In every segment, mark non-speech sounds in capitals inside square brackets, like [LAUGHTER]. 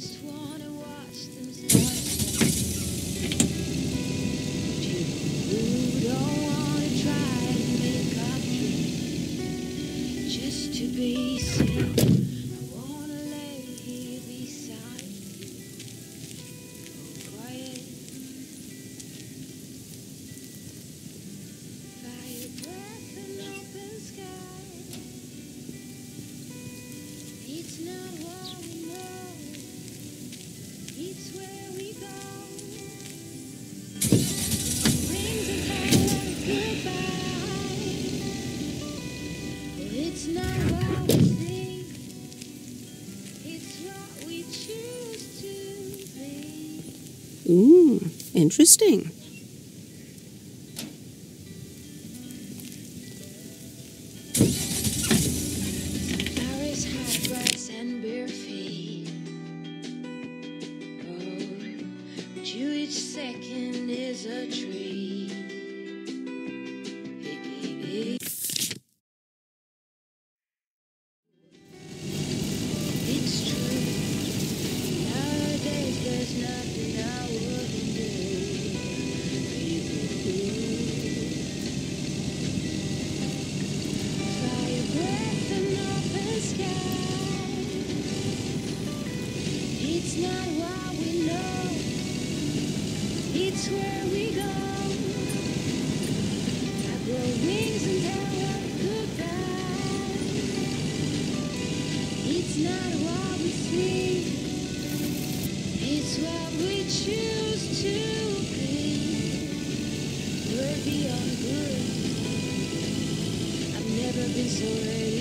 just wanna watch them Ooh, interesting. Not what we know. It's where we go. I grow wings and. It's not what we see. It's what we choose to be. We're beyond good. I've never been so ready.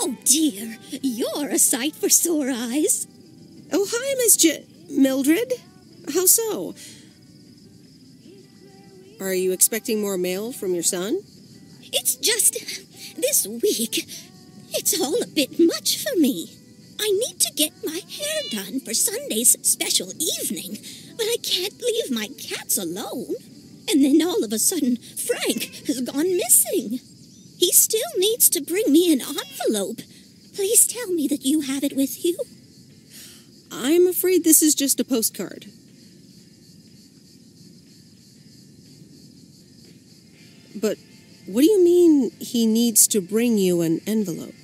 Oh dear, you're a sight for sore eyes. Oh, hi, Miss J- Mildred. How so? Are you expecting more mail from your son? It's just this week. It's all a bit much for me. I need to get my hair done for Sunday's special evening, but I can't leave my cats alone. And then all of a sudden, Frank has gone missing. He still needs to bring me an envelope. Please tell me that you have it with you. I'm afraid this is just a postcard. But what do you mean he needs to bring you an envelope?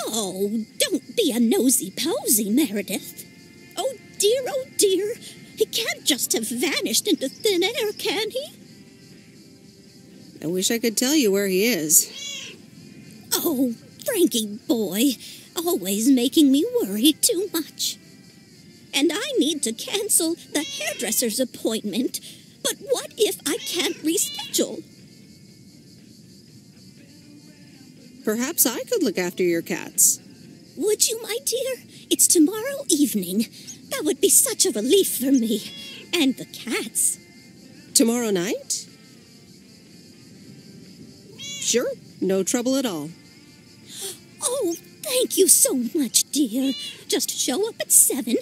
Oh, don't be a nosy posy, Meredith. Oh dear, oh dear. He can't just have vanished into thin air, can he? I wish I could tell you where he is. Oh, Frankie boy, always making me worry too much. And I need to cancel the hairdresser's appointment. But what if I can't reschedule? Perhaps I could look after your cats. Would you, my dear? It's tomorrow evening. That would be such a relief for me. And the cats. Tomorrow night? Sure, no trouble at all. Oh, thank you so much, dear. Just show up at seven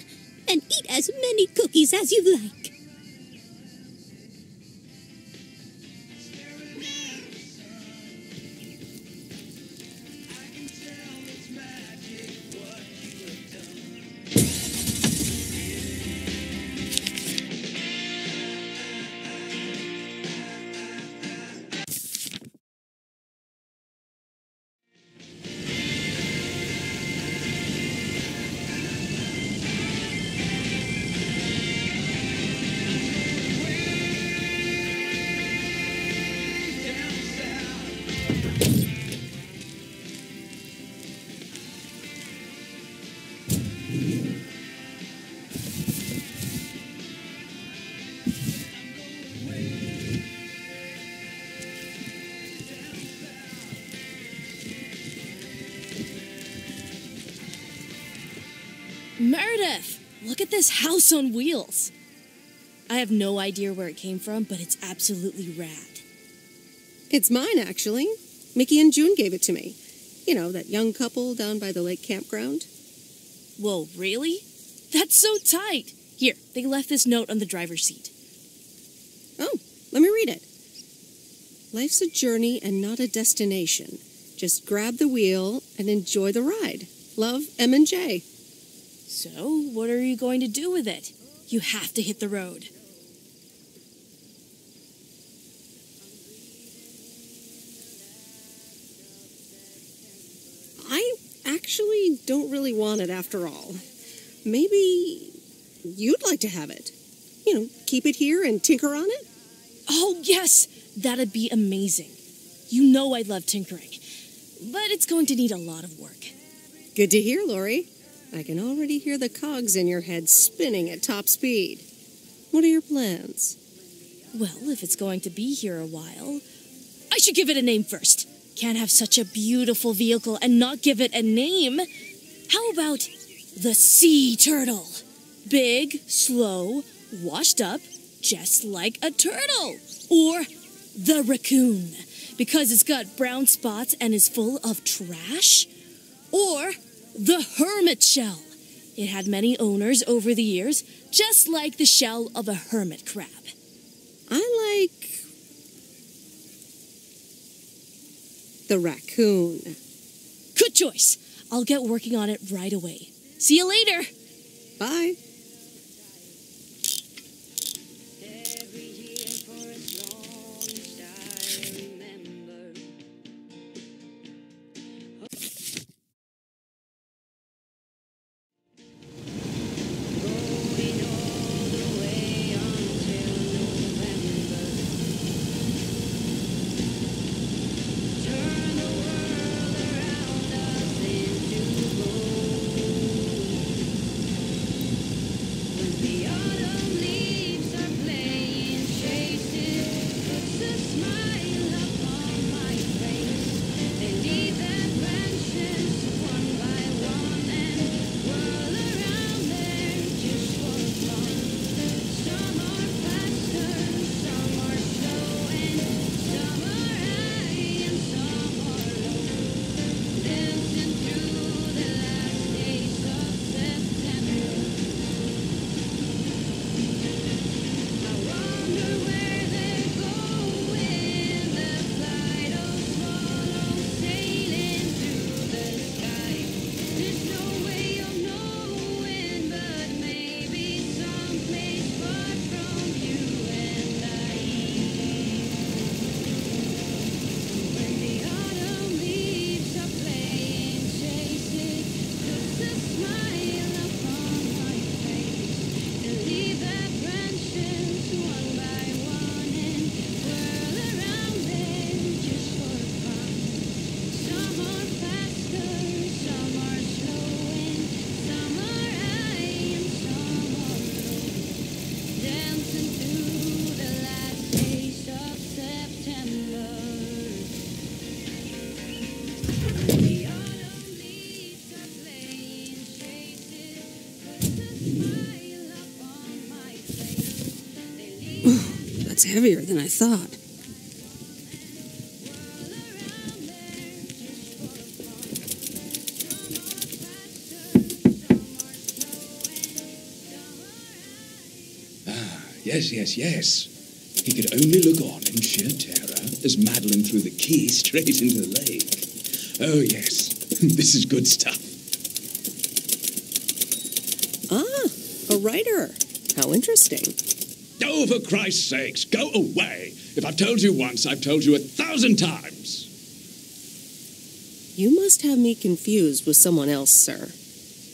and eat as many cookies as you like. Look at this house on wheels. I have no idea where it came from, but it's absolutely rad. It's mine, actually. Mickey and June gave it to me. You know, that young couple down by the lake campground. Whoa, really? That's so tight. Here, they left this note on the driver's seat. Oh, let me read it. Life's a journey and not a destination. Just grab the wheel and enjoy the ride. Love, M and J. So, what are you going to do with it? You have to hit the road. I actually don't really want it after all. Maybe you'd like to have it. You know, keep it here and tinker on it? Oh, yes! That'd be amazing. You know I love tinkering, but it's going to need a lot of work. Good to hear, Lori. I can already hear the cogs in your head spinning at top speed. What are your plans? Well, if it's going to be here a while, I should give it a name first. Can't have such a beautiful vehicle and not give it a name. How about the sea turtle? Big, slow, washed up, just like a turtle. Or the raccoon, because it's got brown spots and is full of trash. Or the hermit shell. It had many owners over the years, just like the shell of a hermit crab. I like. the raccoon. Good choice. I'll get working on it right away. See you later. Bye. [SIGHS] That's heavier than I thought. whirl around there just for fun. Some are faster, some are slow, and some are high. Yes, yes, yes. He could only look on in sheer terror as Madeline threw the key [LAUGHS] straight into the lake. Oh, yes. [LAUGHS] this is good stuff. Ah, a writer. How interesting. Oh, for Christ's sakes, go away. If I've told you once, I've told you a thousand times. You must have me confused with someone else, sir.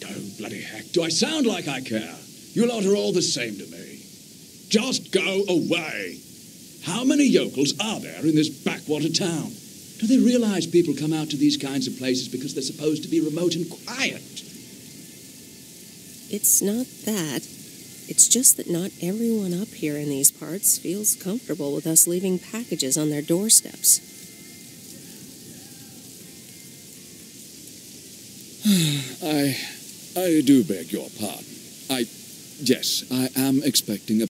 Oh, bloody heck. Do I sound like I care? You lot are all the same to me. Just go away. How many yokels are there in this backwater town? Do they realize people come out to these kinds of places because they're supposed to be remote and quiet? It's not that. It's just that not everyone up here in these parts feels comfortable with us leaving packages on their doorsteps. [SIGHS] I, I do beg your pardon. I, Yes, I am expecting a